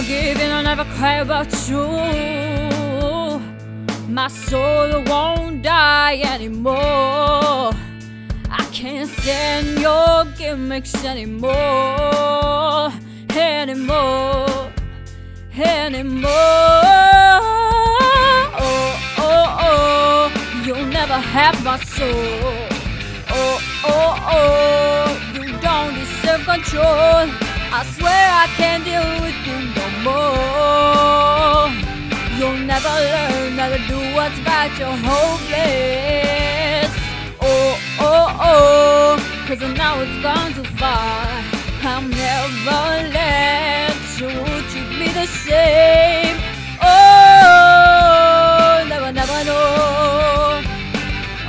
forgiving, I'll never cry about you. My soul won't die anymore. I can't stand your gimmicks anymore, anymore, anymore. Oh, oh, oh, you'll never have my soul. Oh, oh, oh, you don't deserve control. I swear I can't deal with you no more. You'll never learn how to do what's right, you're hopeless. Oh, oh, oh, cause now it's gone too far. I'll never let you treat me the same. Oh, never, never no.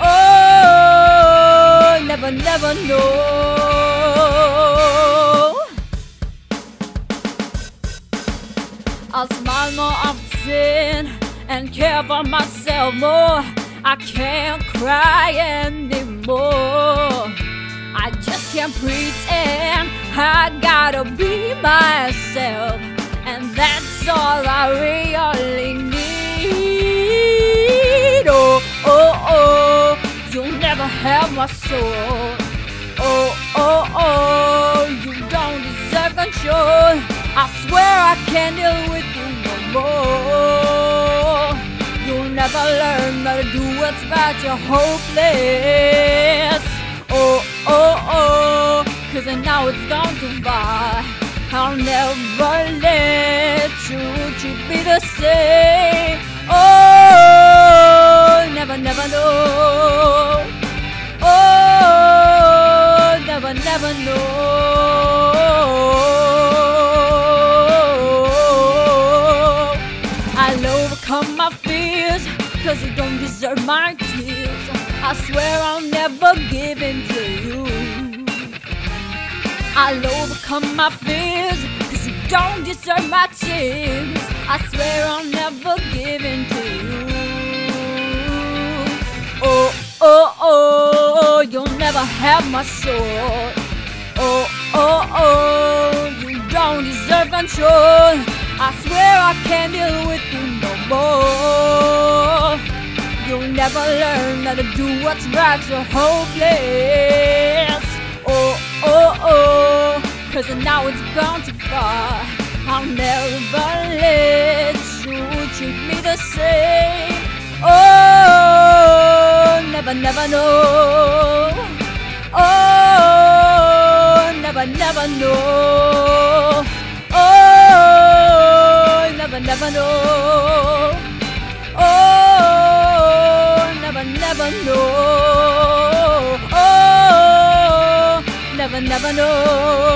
Oh, never, never no. I'll smile more often and care for myself more. I can't cry anymore. I just can't pretend. I gotta be myself, and that's all I really need. Oh, oh, oh, you'll never have my soul. Oh, oh, oh, you don't deserve control. You'll never learn how to do what's right, you're hopeless. Oh, oh, oh, cause now it's gone too far. I'll never let you treat me the same. Oh, never, never no. Oh, never, never no. I'll overcome my fears Cause you don't deserve my tears. I swear I'll never give in to you. I'll overcome my fears. Cause you don't deserve my tears. I swear I'll never give in to you. Oh, oh, oh, you'll never have my soul. Oh, oh, oh, you don't deserve control I swear I can't deal with you never learn how to do what's right, you're hopeless. Oh, oh, oh, cause now it's gone too far. I'll never let you treat me the same. Oh, never, never no. Oh, never, never no. Oh, never, never no. Know. Oh, never, never no.